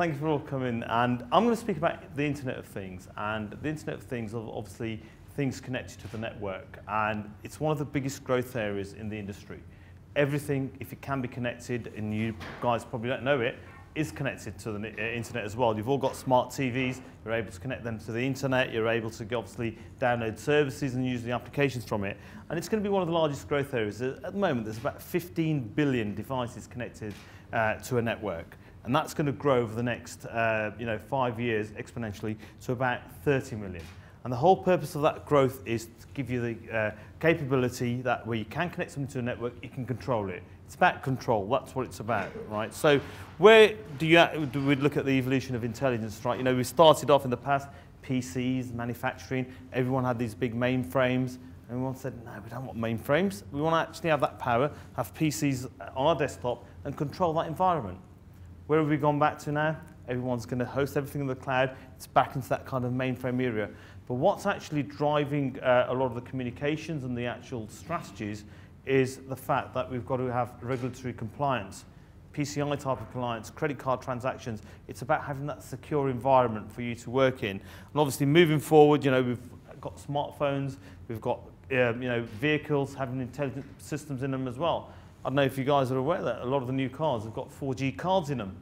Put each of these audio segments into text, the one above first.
thank you for all coming. And I'm going to speak about the Internet of Things. And the Internet of Things are obviously things connected to the network. And it's one of the biggest growth areas in the industry. Everything, if it can be connected, and you guys probably don't know it, is connected to the uh, internet as well. You've all got smart TVs, you're able to connect them to the internet, you're able to obviously download services and use the applications from it. And it's going to be one of the largest growth areas. At the moment, there's about 15 billion devices connected uh, to a network. And that's going to grow over the next uh, you know, five years exponentially to about 30 million. And the whole purpose of that growth is to give you the uh, capability that where you can connect something to a network, you can control it. It's about control. That's what it's about, right? So where do you do we look at the evolution of intelligence, right? You know, we started off in the past, PCs, manufacturing. Everyone had these big mainframes. And everyone said, no, we don't want mainframes. We want to actually have that power, have PCs on our desktop and control that environment. Where have we gone back to now? Everyone's going to host everything in the cloud. It's back into that kind of mainframe area. But what's actually driving uh, a lot of the communications and the actual strategies is the fact that we've got to have regulatory compliance, PCI type of compliance, credit card transactions. It's about having that secure environment for you to work in. And obviously moving forward, you know, we've got smartphones, we've got um, you know, vehicles having intelligent systems in them as well. I don't know if you guys are aware that a lot of the new cars have got 4G cards in them.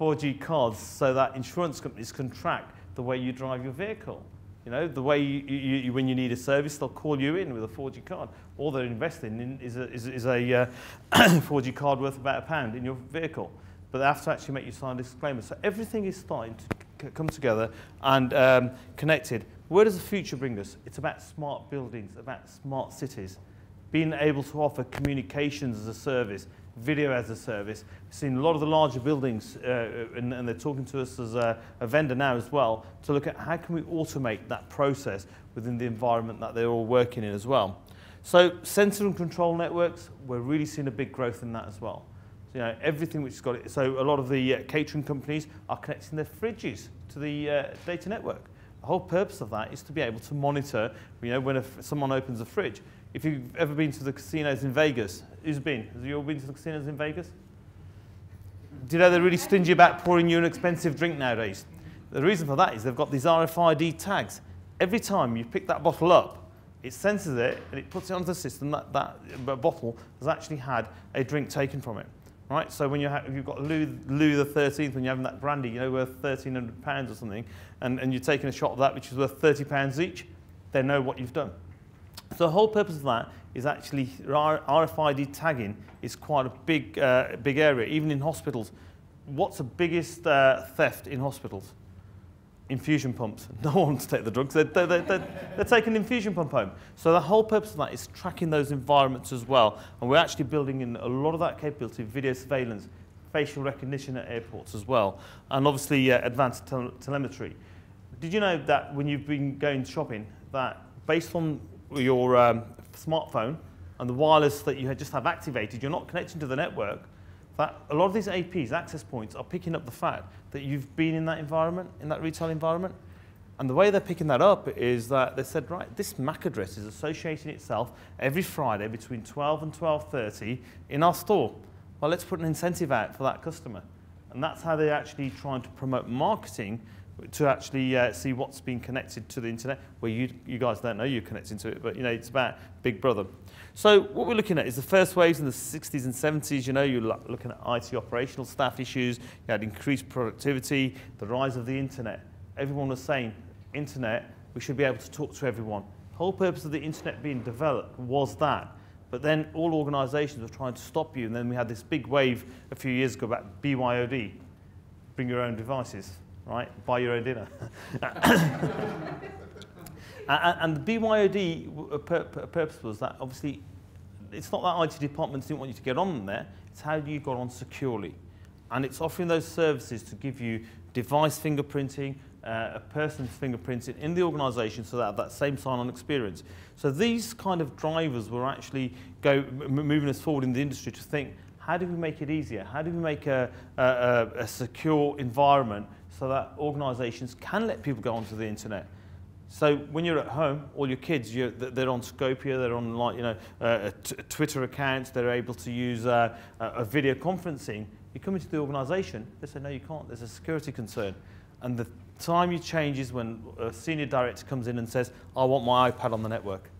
4G cards so that insurance companies can track the way you drive your vehicle. You know, the way you, you, you, when you need a service, they'll call you in with a 4G card. All they're investing in is a, is, is a uh, 4G card worth about a pound in your vehicle. But they have to actually make you sign a disclaimer. So everything is starting to come together and um, connected. Where does the future bring us? It's about smart buildings, about smart cities, being able to offer communications as a service, video as a service. We've seen a lot of the larger buildings, uh, and, and, they're talking to us as a, a, vendor now as well, to look at how can we automate that process within the environment that they're all working in as well. So sensor and control networks, we're really seeing a big growth in that as well. So, you know, everything which has got it. So a lot of the uh, catering companies are connecting their fridges to the uh, data network. The whole purpose of that is to be able to monitor, you know, when someone opens a fridge, if you've ever been to the casinos in Vegas, who's been? Have you all been to the casinos in Vegas? Do you know they're really stingy about pouring you an expensive drink nowadays? The reason for that is they've got these RFID tags. Every time you pick that bottle up, it senses it and it puts it onto the system that that bottle has actually had a drink taken from it. Right? So when you have, you've got Louis, Louis the 13th, when you're having that brandy, you know, worth 1,300 pounds or something, and, and you're taking a shot of that, which is worth 30 pounds each, they know what you've done. So the whole purpose of that is actually RFID tagging is quite a big, uh, big area, even in hospitals. What's the biggest uh, theft in hospitals? Infusion pumps. No one wants to take the drugs. They're, they're, they're, they're taking an infusion pump home. So the whole purpose of that is tracking those environments as well. And we're actually building in a lot of that capability, video surveillance, facial recognition at airports as well, and obviously uh, advanced tel telemetry. Did you know that when you've been going shopping, that based on your um, smartphone and the wireless that you just have activated, you're not connecting to the network, that a lot of these APs, access points, are picking up the fact that you've been in that environment, in that retail environment. And the way they're picking that up is that they said, right, this MAC address is associating itself every Friday between 12 and 12.30 in our store. Well, let's put an incentive out for that customer. And that's how they're actually trying to promote marketing to actually uh, see what's been connected to the internet. Well, you, you guys don't know you're connecting to it, but you know it's about Big Brother. So what we're looking at is the first waves in the 60s and 70s. You know, you're looking at IT operational staff issues. You had increased productivity, the rise of the internet. Everyone was saying, internet, we should be able to talk to everyone. The whole purpose of the internet being developed was that. But then all organizations were trying to stop you. And then we had this big wave a few years ago about BYOD, bring your own devices right? Buy your own dinner. and, the BYOD uh, purpose was that obviously it's not that IT departments didn't want you to get on there, it's how you got on securely. And it's offering those services to give you device fingerprinting, uh, a person's fingerprinting in the organization so that that same sign-on experience. So these kind of drivers were actually go, moving us forward in the industry to think, how do we make it easier? How do we make a, a, a secure environment so that organizations can let people go onto the internet. So when you're at home, all your kids, you're, they're on Scopia, they're on like you know uh, Twitter accounts, they're able to use uh, a video conferencing. You come into the organisation, they say no, you can't. There's a security concern, and the time you change is when a senior director comes in and says, I want my iPad on the network.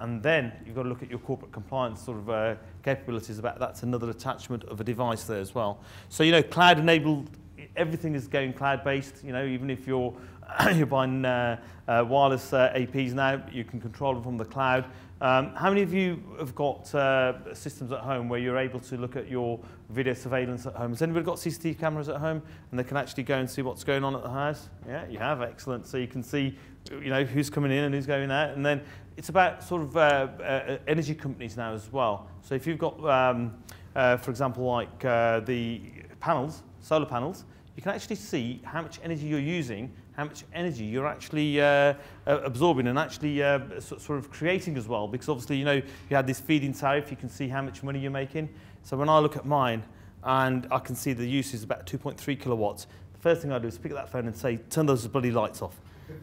And then you've got to look at your corporate compliance sort of uh, capabilities about that's another attachment of a device there as well. So, you know, cloud enabled, everything is going cloud based, you know, even if you're, you're buying uh, uh, wireless uh, APs now, you can control them from the cloud. Um, how many of you have got uh, systems at home where you're able to look at your video surveillance at home? Has anybody got CCTV cameras at home and they can actually go and see what's going on at the house? Yeah, you have, excellent. So you can see, you know, who's coming in and who's going out. And then it's about sort of uh, uh, energy companies now as well. So if you've got, um, for example, like the panels, solar panels, you can actually see how much energy you're using how much energy you're actually uh, absorbing and actually uh, sort of creating as well. Because obviously, you know, you had this feed-in tariff, you can see how much money you're making. So when I look at mine and I can see the use is about 2.3 kilowatts, the first thing I do is pick up that phone and say, turn those bloody lights off.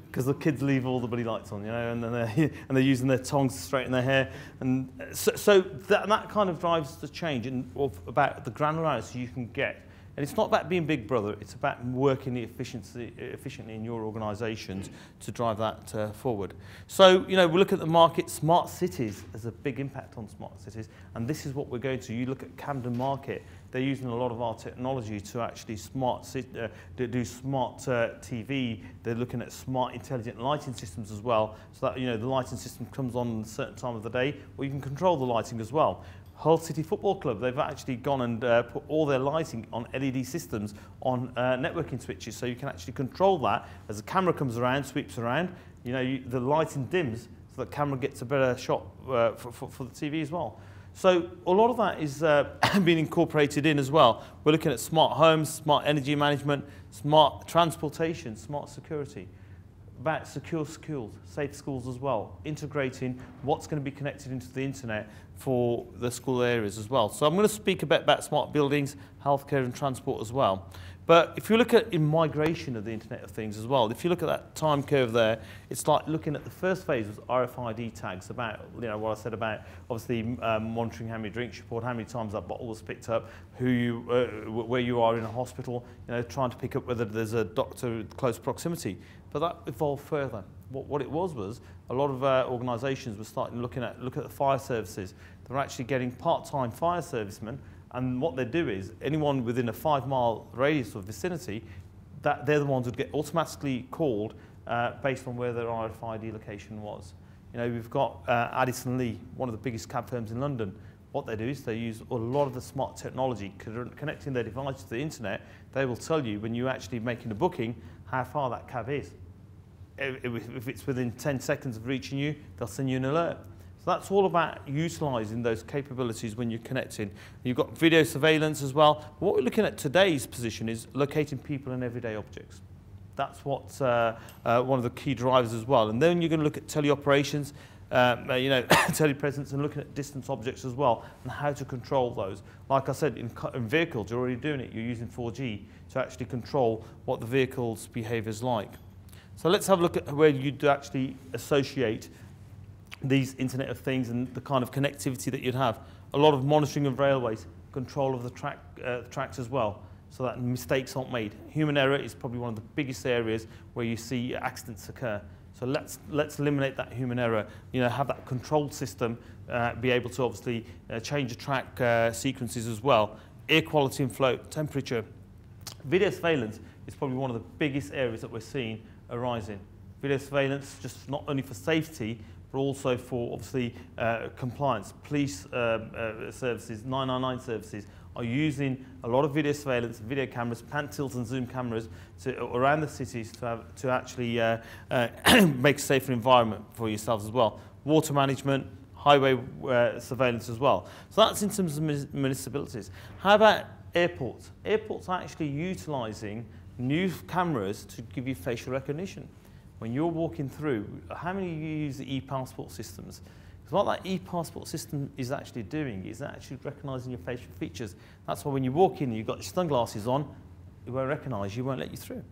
Because the kids leave all the bloody lights on, you know, and, they're, and they're using their tongs to straighten their hair. And so, so that, that kind of drives the change in, of, about the granularity you can get and it's not about being big brother, it's about working efficiency, efficiently in your organisations to drive that uh, forward. So, you know, we look at the market, smart cities has a big impact on smart cities, and this is what we're going to. You look at Camden Market, they're using a lot of our technology to actually smart uh, do smart uh, TV. They're looking at smart intelligent lighting systems as well, so that you know the lighting system comes on at a certain time of the day, or you can control the lighting as well. Hull City Football Club, they've actually gone and uh, put all their lighting on LED systems on uh, networking switches, so you can actually control that as the camera comes around, sweeps around, you know, you, the lighting dims so the camera gets a better shot uh, for, for, for the TV as well. So a lot of that is uh, being incorporated in as well. We're looking at smart homes, smart energy management, smart transportation, smart security about secure schools, safe schools as well, integrating what's going to be connected into the internet for the school areas as well. So I'm going to speak a bit about smart buildings, healthcare and transport as well. But if you look at in migration of the Internet of Things as well, if you look at that time curve there, it's like looking at the first phase was RFID tags about, you know, what I said about obviously um, monitoring how many drinks you poured, how many times that bottle was picked up, who you, uh, where you are in a hospital, you know, trying to pick up whether there's a doctor close proximity. But that evolved further. What, what it was was a lot of uh, organisations were starting looking at look at the fire services. They're actually getting part-time fire servicemen, and what they do is anyone within a five-mile radius or vicinity, that they're the ones who'd get automatically called uh, based on where their RFID location was. You know, we've got uh, Addison Lee, one of the biggest cab firms in London. What they do is they use a lot of the smart technology, connecting their device to the internet. They will tell you when you're actually making a booking how far that cab is if it's within 10 seconds of reaching you, they'll send you an alert. So that's all about utilising those capabilities when you're connecting. You've got video surveillance as well. What we're looking at today's position is locating people and everyday objects. That's what's uh, uh, one of the key drivers as well. And then you're going to look at teleoperations, um, uh, you know, telepresence and looking at distance objects as well and how to control those. Like I said, in, in vehicles, you're already doing it. You're using 4G to actually control what the vehicle's behaviour is like. So let's have a look at where you'd actually associate these Internet of Things and the kind of connectivity that you'd have. A lot of monitoring of railways, control of the track, uh, tracks as well, so that mistakes aren't made. Human error is probably one of the biggest areas where you see accidents occur. So let's, let's eliminate that human error, you know, have that controlled system, uh, be able to obviously uh, change the track uh, sequences as well. Air quality and flow, temperature. Video surveillance is probably one of the biggest areas that we're seeing arising. Video surveillance, just not only for safety, but also for obviously uh, compliance. Police uh, uh, services, 999 services are using a lot of video surveillance, video cameras, pan, tilt and zoom cameras to, around the cities to, have, to actually uh, uh, make a safer environment for yourselves as well. Water management, highway uh, surveillance as well. So that's in terms of municipalities. How about airports? Airports are actually utilising new cameras to give you facial recognition. When you're walking through, how many of you use the e-passport systems? Because what that e-passport system is actually doing is actually recognizing your facial features. That's why when you walk in and you've got your sunglasses on, it won't recognize you, won't let you through.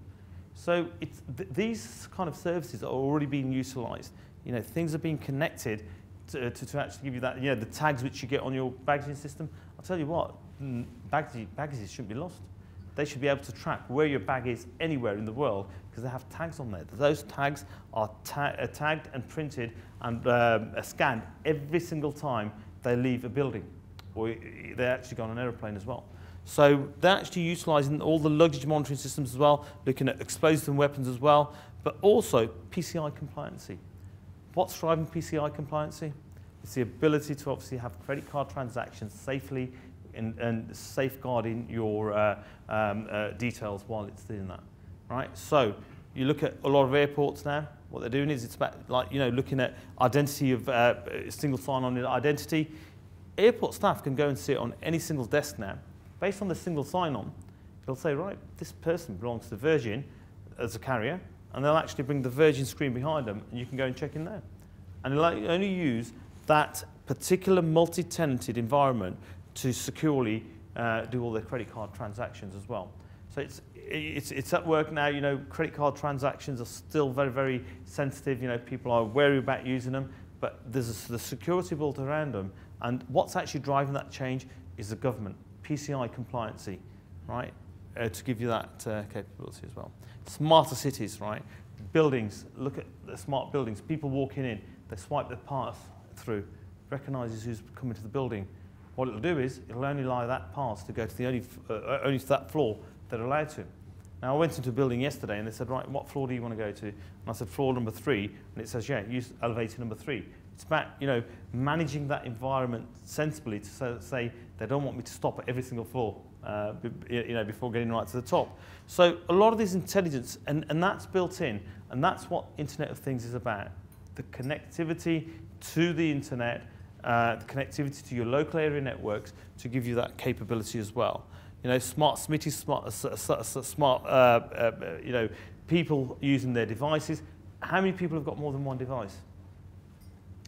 So it's, th these kind of services are already being utilised. You know, things are being connected to, to, to actually give you that, you know, the tags which you get on your baggage system. I'll tell you what, baggage, baggages shouldn't be lost. They should be able to track where your bag is anywhere in the world because they have tags on there. Those tags are, ta are tagged and printed and uh, scanned every single time they leave a building or they actually go on an aeroplane as well. So they're actually utilising all the luggage monitoring systems as well, looking at explosives and weapons as well, but also PCI compliancy. What's driving PCI compliancy? It's the ability to obviously have credit card transactions safely in, and safeguarding your uh, um, uh, details while it's doing that, right? So you look at a lot of airports now, what they're doing is it's about like, you know, looking at identity of uh, single sign-on identity. Airport staff can go and sit on any single desk now. Based on the single sign-on, they'll say, right, this person belongs to Virgin as a carrier, and they'll actually bring the Virgin screen behind them, and you can go and check in there. And they'll only use that particular multi-tenanted environment to securely uh, do all their credit card transactions as well. So it's, it's, it's at work now, you know, credit card transactions are still very, very sensitive. You know, people are wary about using them, but there's a, the security built around them. And what's actually driving that change is the government, PCI compliancy, right, uh, to give you that uh, capability as well. Smarter cities, right, buildings, look at the smart buildings, people walking in, they swipe their pass through, recognizes who's coming to the building, what it'll do is it'll only allow that pass to go to the only, uh, only to that floor that allowed to. Now I went into a building yesterday and they said, right, what floor do you want to go to? And I said, floor number three. And it says, yeah, use elevator number three. It's about, you know, managing that environment sensibly to say they don't want me to stop at every single floor, uh, you know, before getting right to the top. So a lot of this intelligence, and, and that's built in, and that's what Internet of Things is about. The connectivity to the internet uh, the connectivity to your local area networks to give you that capability as well. You know, smart smitty, smart, smart uh, uh, you know, people using their devices. How many people have got more than one device?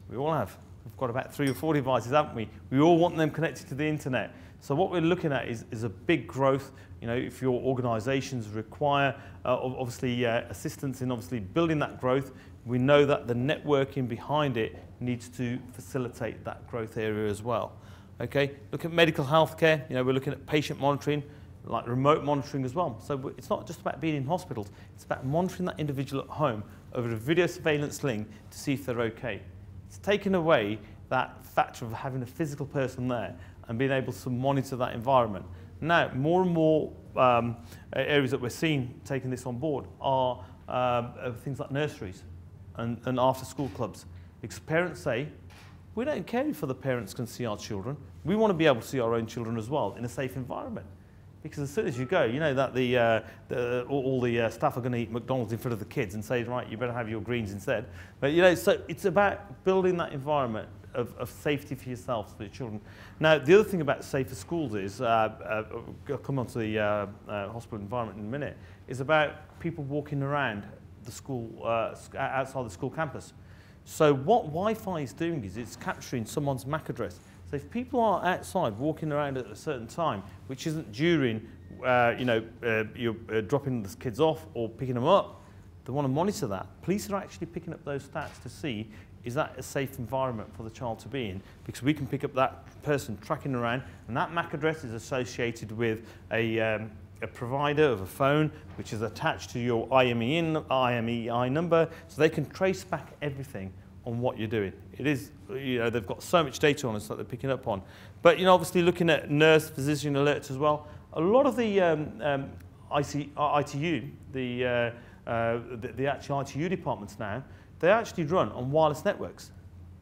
We all have. We've got about three or four devices, haven't we? We all want them connected to the internet. So what we're looking at is, is a big growth. You know, if your organizations require, uh, obviously, uh, assistance in obviously building that growth, we know that the networking behind it needs to facilitate that growth area as well. Okay, look at medical healthcare. You know, we're looking at patient monitoring, like remote monitoring as well. So it's not just about being in hospitals. It's about monitoring that individual at home over a video surveillance link to see if they're okay. It's taken away that factor of having a physical person there and being able to monitor that environment. Now, more and more um, areas that we're seeing taking this on board are um, things like nurseries and, and after school clubs. Because parents say, we don't care if other parents can see our children. We want to be able to see our own children as well in a safe environment. Because as soon as you go, you know that the, uh, the, all the uh, staff are going to eat McDonald's in front of the kids and say, right, you better have your greens instead. But you know, so it's about building that environment of, of safety for yourself, for your children. Now, the other thing about safer schools is, uh, uh, I'll come on to the uh, uh, hospital environment in a minute, is about people walking around the school, uh, outside the school campus. So what Wi-Fi is doing is it's capturing someone's MAC address. So if people are outside walking around at a certain time, which isn't during, uh, you know, uh, you're uh, dropping the kids off or picking them up, they want to monitor that. Police are actually picking up those stats to see is that a safe environment for the child to be in? Because we can pick up that person tracking around, and that MAC address is associated with a, um, a provider of a phone which is attached to your IMEI, IMEI number, so they can trace back everything on what you're doing. It is, you know, they've got so much data on us that they're picking up on. But, you know, obviously looking at nurse physician alerts as well, a lot of the um, um, IC, uh, ITU, the, uh, uh, the, the actual ITU departments now, they actually run on wireless networks.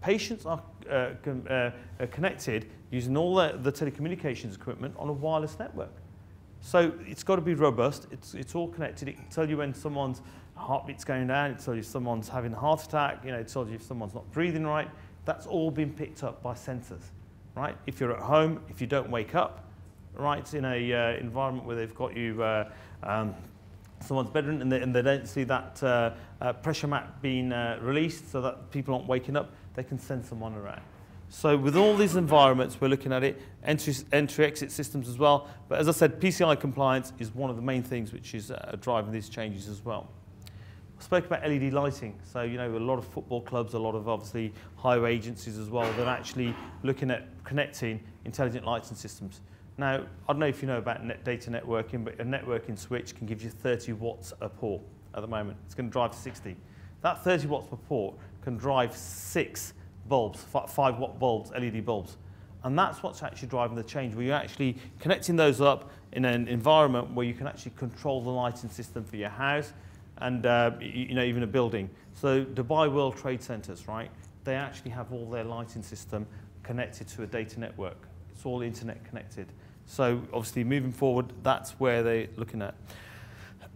Patients are uh, con uh, connected using all the, the telecommunications equipment on a wireless network. So it's got to be robust. It's, it's all connected. It can tell you when someone's heartbeat's going down. It tells you if someone's having a heart attack. You know, it tells you if someone's not breathing right. That's all been picked up by sensors, right? If you're at home, if you don't wake up, right, in a uh, environment where they've got you, uh, um, someone's bedridden and they, and they don't see that uh, uh, pressure mat being uh, released so that people aren't waking up, they can send someone around. So with all these environments, we're looking at it, entry, entry exit systems as well. But as I said, PCI compliance is one of the main things which is uh, driving these changes as well. I spoke about LED lighting. So, you know, a lot of football clubs, a lot of obviously highway agencies as well, they're actually looking at connecting intelligent lighting systems. Now, I don't know if you know about net data networking, but a networking switch can give you 30 watts a port at the moment. It's going to drive to 60. That 30 watts per port can drive six bulbs, five watt bulbs, LED bulbs. And that's what's actually driving the change, where you're actually connecting those up in an environment where you can actually control the lighting system for your house, and uh, you know even a building. So Dubai World Trade Centers, right? They actually have all their lighting system connected to a data network. It's all internet connected. So obviously moving forward, that's where they're looking at.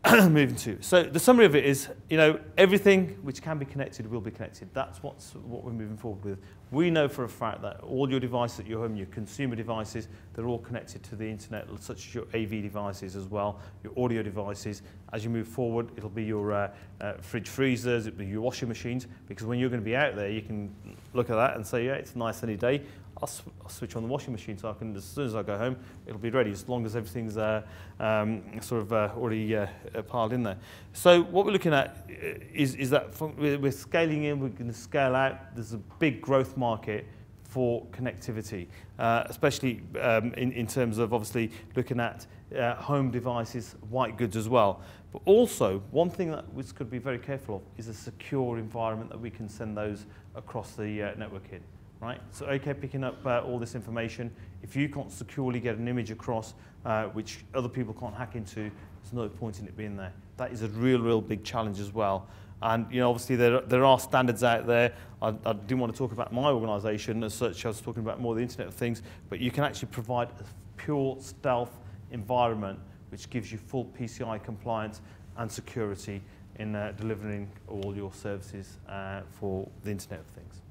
moving to. So the summary of it is, you know, everything which can be connected will be connected. That's what's, what we're moving forward with. We know for a fact that all your devices at your home, your consumer devices, they're all connected to the internet, such as your AV devices as well, your audio devices. As you move forward, it'll be your uh, uh, fridge freezers, it'll be your washing machines, because when you're going to be out there, you can look at that and say, yeah, it's a nice sunny day. I'll, sw I'll, switch on the washing machine so I can, as soon as I go home, it'll be ready as long as everything's uh, um, sort of uh, already uh, piled in there. So what we're looking at uh, is, is that we're scaling in, we're going to scale out. There's a big growth market for connectivity, uh, especially um, in, in terms of obviously looking at uh, home devices, white goods as well. But also, one thing that we could be very careful of is a secure environment that we can send those across the network in right? So OK picking up uh, all this information. If you can't securely get an image across, uh, which other people can't hack into, there's no point in it being there. That is a real, real big challenge as well. And you know, obviously there, there are standards out there. I, I didn't want to talk about my organisation as such. I was talking about more the Internet of Things. But you can actually provide a pure stealth environment which gives you full PCI compliance and security in uh, delivering all your services uh, for the Internet of Things.